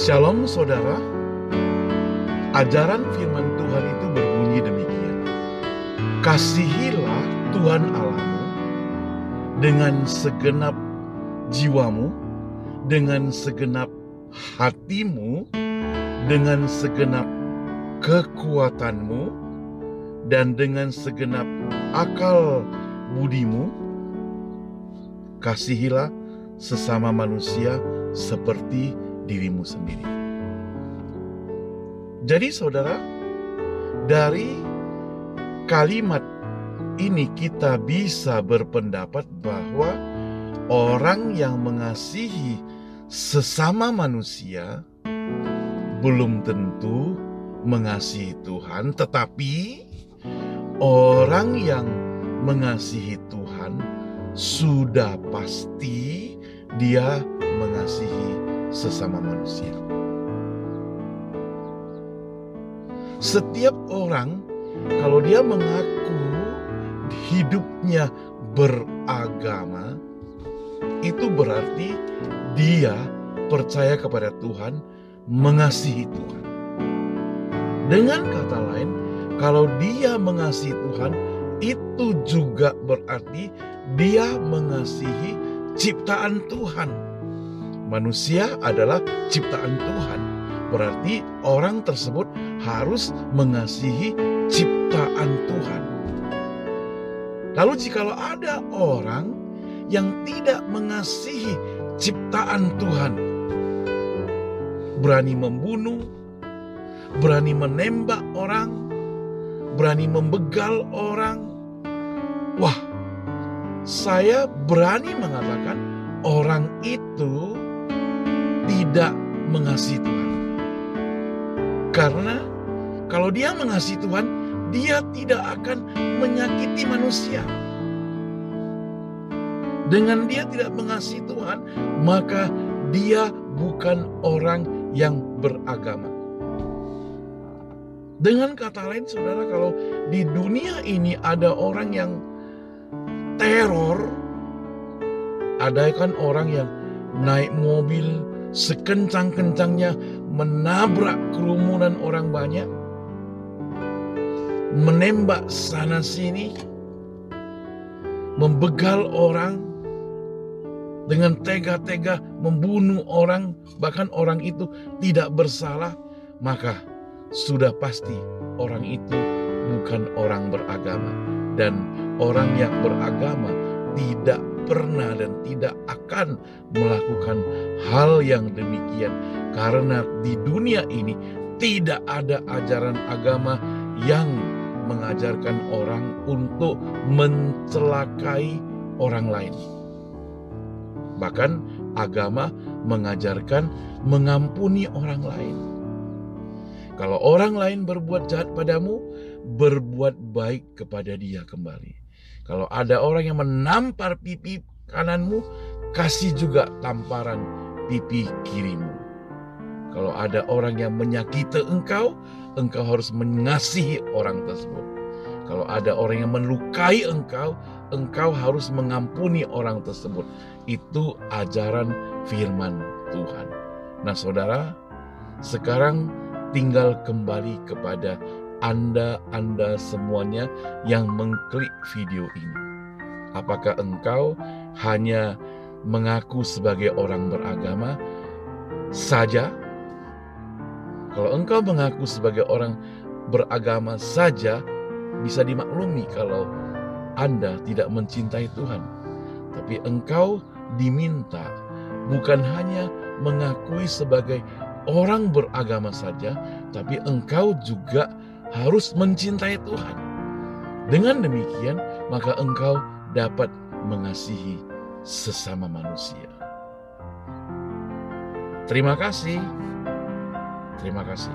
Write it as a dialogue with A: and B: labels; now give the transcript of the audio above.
A: Shalom saudara, ajaran firman Tuhan itu berbunyi demikian. Kasihilah Tuhan Allahmu dengan segenap jiwamu, dengan segenap hatimu, dengan segenap kekuatanmu, dan dengan segenap akal budimu. Kasihilah sesama manusia seperti dirimu sendiri. Jadi, saudara, dari kalimat ini kita bisa berpendapat bahwa orang yang mengasihi sesama manusia belum tentu mengasihi Tuhan, tetapi orang yang mengasihi Tuhan sudah pasti dia mengasihi sesama manusia. Setiap orang kalau dia mengaku hidupnya beragama, itu berarti dia percaya kepada Tuhan, mengasihi Tuhan. Dengan kata lain, kalau dia mengasihi Tuhan, itu juga berarti dia mengasihi ciptaan Tuhan. Manusia adalah ciptaan Tuhan. Berarti orang tersebut harus mengasihi ciptaan Tuhan. Lalu jikalau ada orang yang tidak mengasihi ciptaan Tuhan, berani membunuh, berani menembak orang, berani membegal orang, wah, saya berani mengatakan orang itu tidak mengasihi Tuhan. Karena kalau dia mengasihi Tuhan, dia tidak akan menyakiti manusia. Dengan dia tidak mengasihi Tuhan, maka dia bukan orang yang beragama. Dengan kata lain, saudara, kalau di dunia ini ada orang yang teror, ada kan orang yang naik mobil sekencang-kencangnya menabrak kerumunan orang banyak, menembak sana sini, membegal orang, dengan tega-tega membunuh orang, bahkan orang itu tidak bersalah, maka sudah pasti orang itu bukan orang beragama, dan orang yang beragama tidak pernah dan tidak akan melakukan hal yang demikian, karena di dunia ini tidak ada ajaran agama yang mengajarkan orang untuk mencelakai orang lain. Bahkan agama mengajarkan mengampuni orang lain. Kalau orang lain berbuat jahat padamu, berbuat baik kepada dia kembali. Kalau ada orang yang menampar pipi kananmu, kasih juga tamparan pipi kirimu. Kalau ada orang yang menyakiti engkau, engkau harus mengasihi orang tersebut. Kalau ada orang yang melukai engkau, engkau harus mengampuni orang tersebut. Itu ajaran firman Tuhan. Nah, saudara, sekarang tinggal kembali kepada Anda-Anda semuanya yang mengklik video ini. Apakah engkau hanya mengaku sebagai orang beragama saja? Kalau engkau mengaku sebagai orang beragama saja, bisa dimaklumi kalau Anda tidak mencintai Tuhan. Tapi engkau diminta bukan hanya mengakui sebagai orang beragama saja, tapi engkau juga harus mencintai Tuhan. Dengan demikian, maka engkau dapat mengasihi sesama manusia. Terima kasih. Terima kasih.